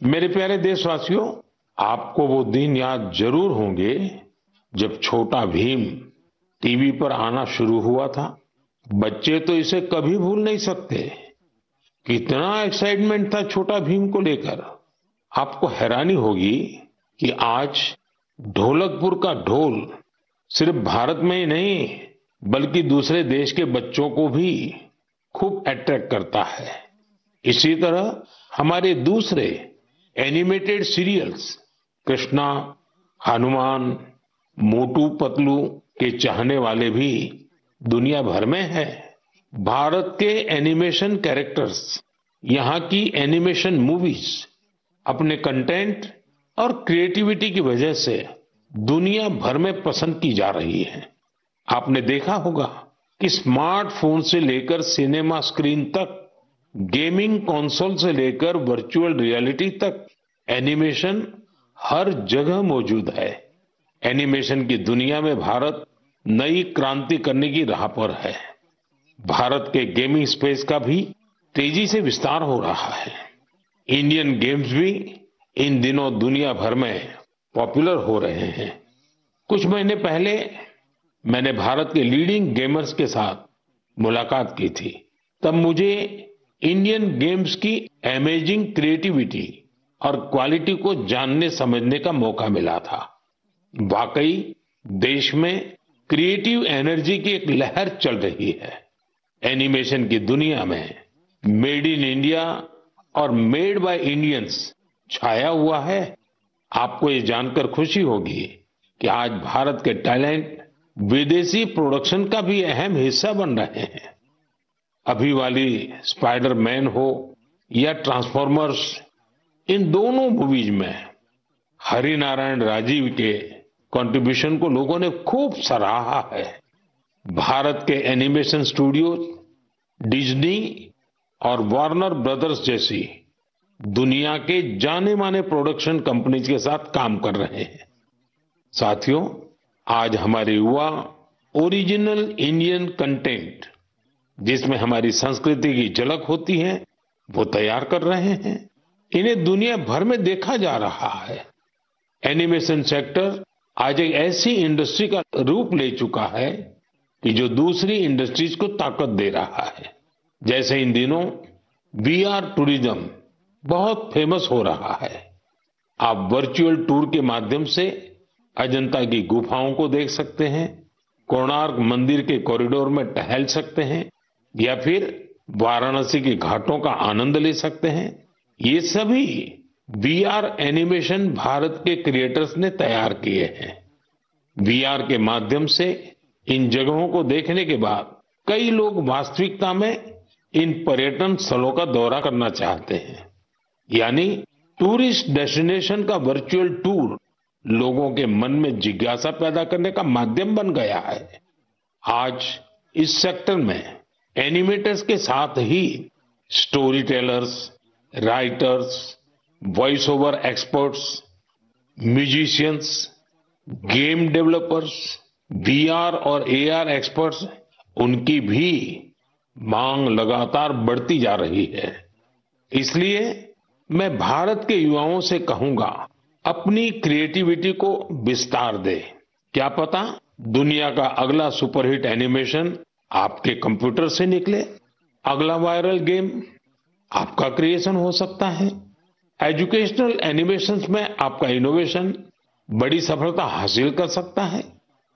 मेरे प्यारे देशवासियों, आपको वो दिन याद ज़रूर होंगे जब छोटा भीम टीवी पर आना शुरू हुआ था। बच्चे तो इसे कभी भूल नहीं सकते। कितना एक्साइटमेंट था छोटा भीम को लेकर। आपको हैरानी होगी कि आज ढोलकपुर का ढोल सिर्फ़ भारत में ही नहीं, बल्कि दूसरे देश के बच्चों को भी खूब अट्रैक्ट करता है। इसी तरह हमारे दूसरे एनिमेटेड सीरियल्स कृष्णा हनुमान मोटू पतलू के चाहने वाले भी दुनिया भर में है। भारत के एनिमेशन कैरेक्टर्स यहाँ की एनिमेशन मूवीज़ अपने कंटेंट और क्रिएटिविटी की वजह से दुनिया भर में पसंद की जा रही है। आपने देखा होगा कि स्मार्टफ़ोन से लेकर सिनेमा स्क्रीन तक गेमिंग कंसोल से लेकर वर्चुअल रियलिटी तक एनिमेशन हर जगह मौजूद है। एनिमेशन की दुनिया में भारत नई क्रांति करने की राह पर है। भारत के गेमिंग स्पेस का भी तेज़ी से विस्तार हो रहा है। इंडियन गेम्स भी इन दिनों दुनिया भर में पॉपुलर हो रहे हैं। कुछ महीने पहले मैंने भारत के लीडिंग गेमर्स के साथ मुलाकात की थी। तब मुझे इंडियन गेम्स की अमेजिंग क्रिएटिविटी और क्वालिटी को जानने समझने का मौका मिला था। वाकई देश में क्रिएटिव एनर्जी की एक लहर चल रही है। एनिमेशन की दुनिया में मेड इन इंडिया और मेड बाय इंडियंस छाया हुआ है। आपको ये जानकर खुशी होगी कि आज भारत के टैलेंट विदेशी प्रोडक्शन का भी अहम हिस्सा बन रहे हैं। अभी वाली स्पाइडर मैन हो या ट्रांसफॉर्मर्स इन दोनों मूवीज़ में हरिनारायण राजीव के कंट्रीब्यूशन को लोगों ने खूब सराहा है। भारत के एनिमेशन स्टूडियो डिज्नी और वार्नर ब्रदर्स जैसी दुनिया के जाने माने प्रोडक्शन कंपनीज़ के साथ काम कर रहे हैं। साथियों, आज हमारे युवा ओरिजिनल इंडियन कंटेंट जिसमें हमारी संस्कृति की झलक होती है, वो तैयार कर रहे हैं। इन्हें दुनिया भर में देखा जा रहा है। एनिमेशन सेक्टर आज एक ऐसी इंडस्ट्री का रूप ले चुका है कि जो दूसरी इंडस्ट्रीज़ को ताकत दे रहा है। जैसे इन दिनों वी आर टूरिज़्म बहुत फ़ेमस हो रहा है। आप वर्चुअल टूर के माध्यम से अजंता की गुफाओं को देख सकते हैं, कोणार्क मंदिर के कॉरिडोर में टहल सकते हैं या फिर वाराणसी के घाटों का आनंद ले सकते हैं? ये सभी वीआर एनिमेशन भारत के क्रिएटर्स ने तैयार किए हैं। वीआर के माध्यम से इन जगहों को देखने के बाद कई लोग वास्तविकता में इन पर्यटन स्थलों का दौरा करना चाहते हैं। यानी टूरिस्ट डेस्टिनेशन का वर्चुअल टूर लोगों के मन में जिज्ञासा पैदा करने का माध्यम बन गया है। आज इस सेक्टर में एनिमेटर्स के साथ ही story tellers writers voice over experts musicians game developers VR और एआर एक्सपर्ट्स उनकी भी मांग लगातार बढ़ती जा रही है। इसलिए मैं भारत के युवाओं से कहूँगा, अपनी क्रिएटिविटी को विस्तार दे। क्या पता दुनिया का अगला सुपरहिट एनिमेशन आपके कंप्यूटर से निकले। अगला वायरल गेम आपका क्रिएशन हो सकता है। एजुकेशनल एनिमेशन में आपका इनोवेशन बड़ी सफलता हासिल कर सकता है।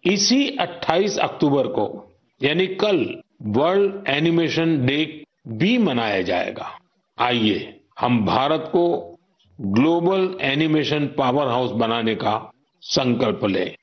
इसी 28 अक्टूबर को, यानी कल वर्ल्ड एनिमेशन डे भी मनाया जाएगा। आइए, हम भारत को ग्लोबल एनिमेशन पावर हाउस बनाने का संकल्प लें।